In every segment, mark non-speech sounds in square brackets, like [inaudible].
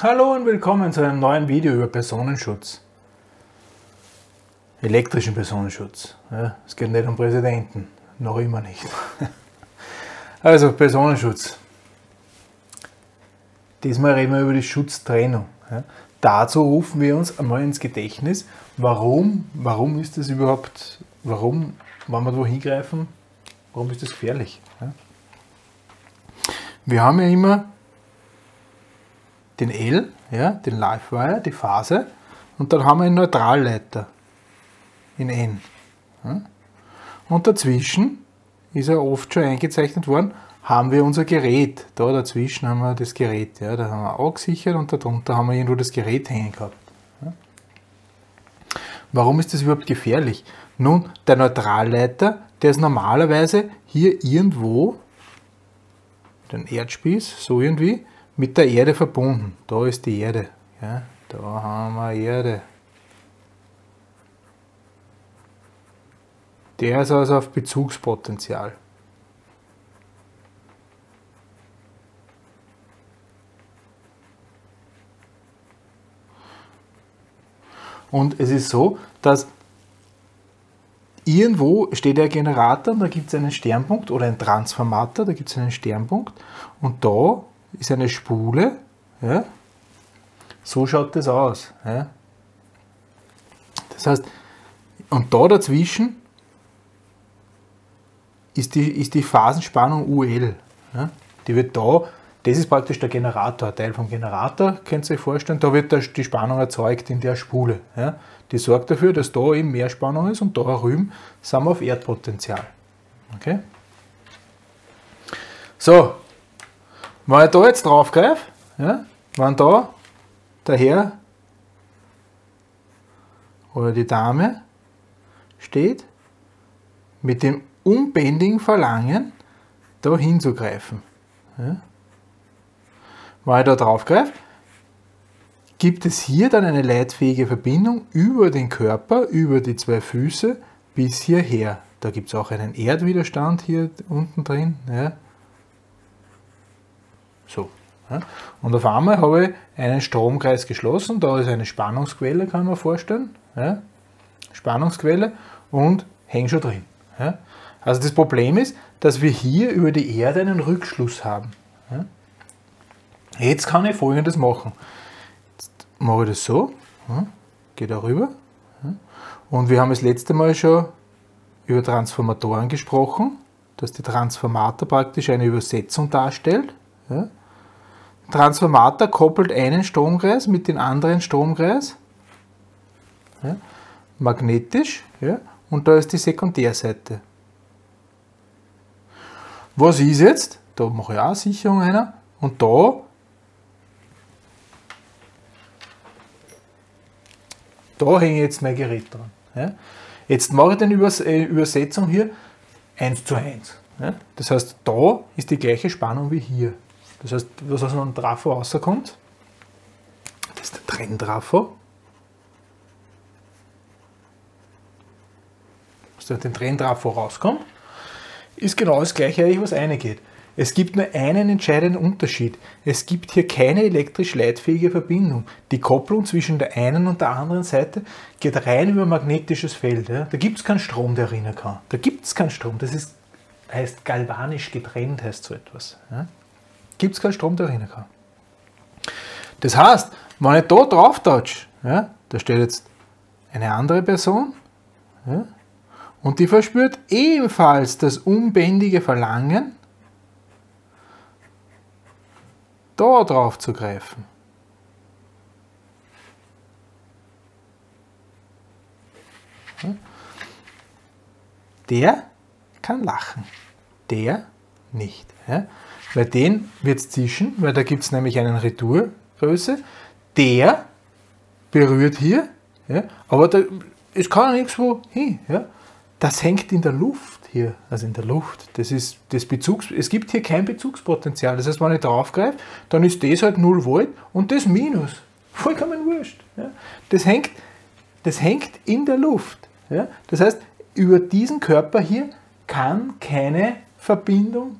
Hallo und willkommen zu einem neuen Video über Personenschutz. Elektrischen Personenschutz. Ja, es geht nicht um Präsidenten, noch immer nicht. [laughs] Also Personenschutz. Diesmal reden wir über die Schutztrennung. Ja, dazu rufen wir uns einmal ins Gedächtnis, warum, warum ist das überhaupt, warum, wenn wir wo hingreifen, warum ist das gefährlich? Ja? Wir haben ja immer den L, ja, den Livewire, die Phase, und dann haben wir einen Neutralleiter in N. Und dazwischen ist ja oft schon eingezeichnet worden, haben wir unser Gerät. Da dazwischen haben wir das Gerät. Ja, da haben wir angesichert und darunter haben wir irgendwo das Gerät hängen gehabt. Warum ist das überhaupt gefährlich? Nun, der Neutralleiter, der ist normalerweise hier irgendwo, den Erdspieß, so irgendwie, mit der Erde verbunden. Da ist die Erde. Ja, da haben wir Erde. Der ist also auf Bezugspotenzial. Und es ist so, dass irgendwo steht der Generator und da gibt es einen Sternpunkt oder ein Transformator, da gibt es einen Sternpunkt und da ist eine Spule. Ja? So schaut das aus. Ja? Das heißt, und da dazwischen ist die, ist die Phasenspannung UL. Ja? Die wird da, das ist praktisch der Generator, Teil vom Generator, könnt ihr euch vorstellen, da wird die Spannung erzeugt in der Spule. Ja? Die sorgt dafür, dass da eben mehr Spannung ist und da drüben sind wir auf Erdpotenzial. Okay? So, wenn ich da jetzt drauf greife, ja, wenn da der Herr oder die Dame steht, mit dem unbändigen Verlangen, da hinzugreifen. Ja. Wenn ich da drauf greife, gibt es hier dann eine leitfähige Verbindung über den Körper, über die zwei Füße bis hierher. Da gibt es auch einen Erdwiderstand hier unten drin. Ja. So. Ja. Und auf einmal habe ich einen Stromkreis geschlossen, da ist eine Spannungsquelle, kann man vorstellen. Ja. Spannungsquelle und hängt schon drin. Ja. Also das Problem ist, dass wir hier über die Erde einen Rückschluss haben. Jetzt kann ich folgendes machen. Jetzt mache ich das so, gehe darüber. Und wir haben das letzte Mal schon über Transformatoren gesprochen, dass die Transformator praktisch eine Übersetzung darstellt. Transformator koppelt einen Stromkreis mit dem anderen Stromkreis, ja, magnetisch, ja, und da ist die Sekundärseite. Was ist jetzt? Da mache ich auch Sicherung einer und da da hänge ich jetzt mein Gerät dran. Ja. Jetzt mache ich die äh, Übersetzung hier 1 zu 1. Ja. Das heißt, da ist die gleiche Spannung wie hier. Das heißt, was aus einem Trafo rauskommt, das ist der Trenntrafo. Was durch den Trenntrafo rauskommt, ist genau das gleiche, was reingeht. Es gibt nur einen entscheidenden Unterschied. Es gibt hier keine elektrisch leitfähige Verbindung. Die Kopplung zwischen der einen und der anderen Seite geht rein über magnetisches Feld. Ja. Da gibt es keinen Strom, der erinnern kann. Da gibt es keinen Strom. Das ist, heißt galvanisch getrennt, heißt so etwas. Ja gibt es keinen Strom, der rein kann. Das heißt, wenn ich da drauf touch, ja, da steht jetzt eine andere Person ja, und die verspürt ebenfalls das unbändige Verlangen, da drauf zu greifen. Der kann lachen, der nicht. Ja. Bei den wird es zischen, weil da gibt es nämlich einen Retourgröße. Der berührt hier, ja, aber da, es kann nirgendwo hin. Ja. Das hängt in der Luft hier, also in der Luft. Das ist das Bezugs, es gibt hier kein Bezugspotenzial. Das heißt, wenn ich draufgreife, dann ist das halt 0 Volt und das Minus. Vollkommen wurscht. Ja. Das, hängt, das hängt in der Luft. Ja. Das heißt, über diesen Körper hier kann keine Verbindung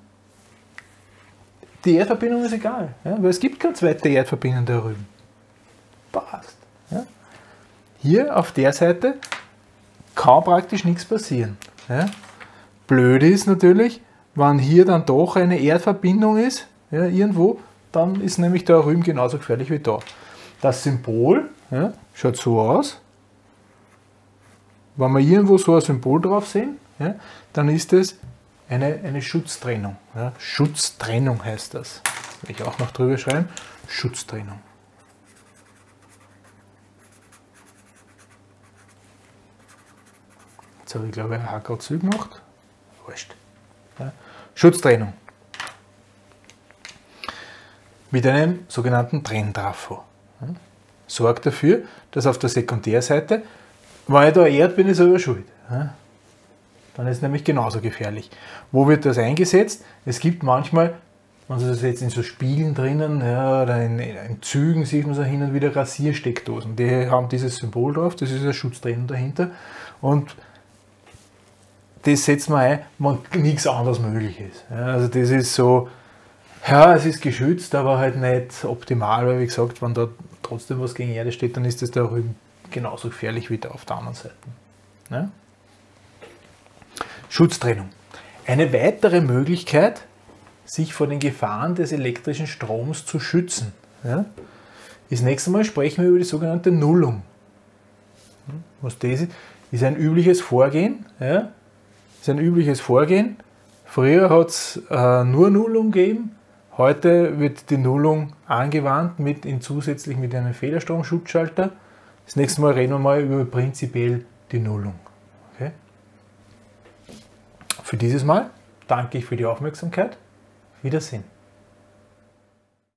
die Erdverbindung ist egal, ja, weil es gibt keine zweite Erdverbindung da drüben. Passt. Ja. Hier auf der Seite kann praktisch nichts passieren. Ja. Blöd ist natürlich, wenn hier dann doch eine Erdverbindung ist, ja, irgendwo, dann ist nämlich der Rühm genauso gefährlich wie da. Das Symbol ja, schaut so aus. Wenn wir irgendwo so ein Symbol drauf sehen, ja, dann ist es eine, eine Schutztrennung. Ja. Schutztrennung heißt das. Will ich auch noch drüber schreiben. Schutztrennung. Jetzt habe ich glaube ich ein Hackerl zugemacht. Wurscht. Ja. Schutztrennung. Mit einem sogenannten Trenntrafo. Ja. Sorgt dafür, dass auf der Sekundärseite, wenn ich da erd, bin ich selber schuld. Dann ist es nämlich genauso gefährlich. Wo wird das eingesetzt? Es gibt manchmal, wenn Sie das jetzt in so Spielen drinnen ja, oder in, in, Zügen sieht man so hin und wieder Rasiersteckdosen. Die haben dieses Symbol drauf, das ist ein Schutztrennung dahinter. Und das setzt man ein, wenn nichts anderes möglich ist. Ja, also das ist so, ja, es ist geschützt, aber halt nicht optimal, weil wie gesagt, wenn da trotzdem was gegen Erde steht, dann ist das da drüben genauso gefährlich wie da auf der anderen Seite. Ja? Schutztrennung. Eine weitere Möglichkeit, sich vor den Gefahren des elektrischen Stroms zu schützen, ja, ist nächstes Mal sprechen wir über die sogenannte Nullung. Was das ist, ist ein übliches Vorgehen, ja, ist ein übliches Vorgehen. Früher hat es äh, nur Nullung gegeben, heute wird die Nullung angewandt mit in zusätzlich mit einem Fehlerstromschutzschalter. Das nächste Mal reden wir mal über prinzipiell die Nullung. Für dieses Mal danke ich für die Aufmerksamkeit. Wiedersehen.